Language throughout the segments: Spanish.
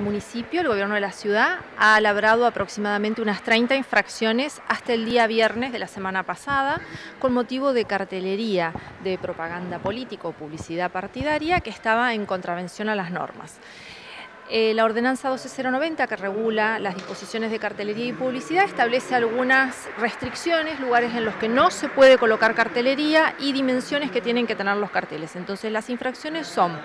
El municipio, el gobierno de la ciudad, ha labrado aproximadamente unas 30 infracciones hasta el día viernes de la semana pasada con motivo de cartelería de propaganda política o publicidad partidaria que estaba en contravención a las normas. Eh, la ordenanza 12090 que regula las disposiciones de cartelería y publicidad establece algunas restricciones, lugares en los que no se puede colocar cartelería y dimensiones que tienen que tener los carteles. Entonces las infracciones son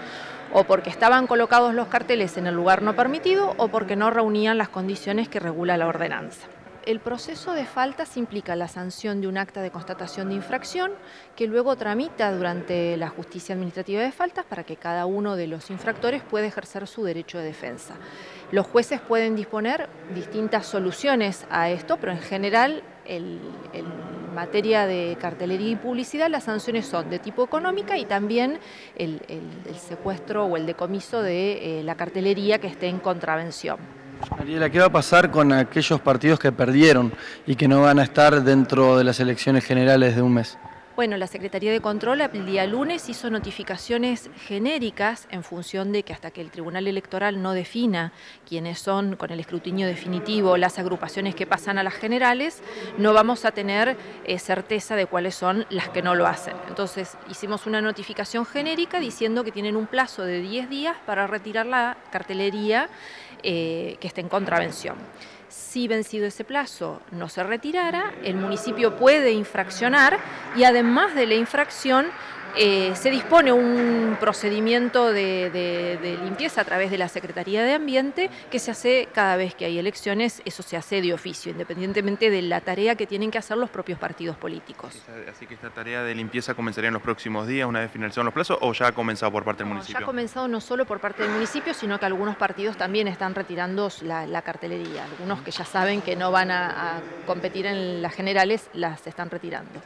o porque estaban colocados los carteles en el lugar no permitido o porque no reunían las condiciones que regula la ordenanza. El proceso de faltas implica la sanción de un acta de constatación de infracción que luego tramita durante la justicia administrativa de faltas para que cada uno de los infractores pueda ejercer su derecho de defensa. Los jueces pueden disponer distintas soluciones a esto, pero en general en materia de cartelería y publicidad las sanciones son de tipo económica y también el, secuestro o el decomiso de eh, la cartelería que esté en contravención. Mariela, ¿qué va a pasar con aquellos partidos que perdieron y que no van a estar dentro de las elecciones generales de un mes? Bueno, la Secretaría de Control el día lunes hizo notificaciones genéricas en función de que hasta que el Tribunal Electoral no defina quiénes son con el escrutinio definitivo las agrupaciones que pasan a las generales, no vamos a tener eh, certeza de cuáles son las que no lo hacen. Entonces hicimos una notificación genérica diciendo que tienen un plazo de 10 días para retirar la cartelería eh, que esté en contravención. Si vencido ese plazo no se retirara, el municipio puede infraccionar y además de la infracción eh, se dispone un procedimiento de, limpieza a través de la Secretaría de Ambiente que se hace cada vez que hay elecciones, eso se hace de oficio, independientemente de la tarea que tienen que hacer los propios partidos políticos. Así que esta tarea de limpieza comenzaría en los próximos días, una vez finalizados los plazos, o ya ha comenzado por parte del municipio? Ya ha comenzado no solo por parte del municipio, sino que algunos partidos también están retirando la, cartelería. Algunos que ya saben que no van a competir en las generales las están retirando.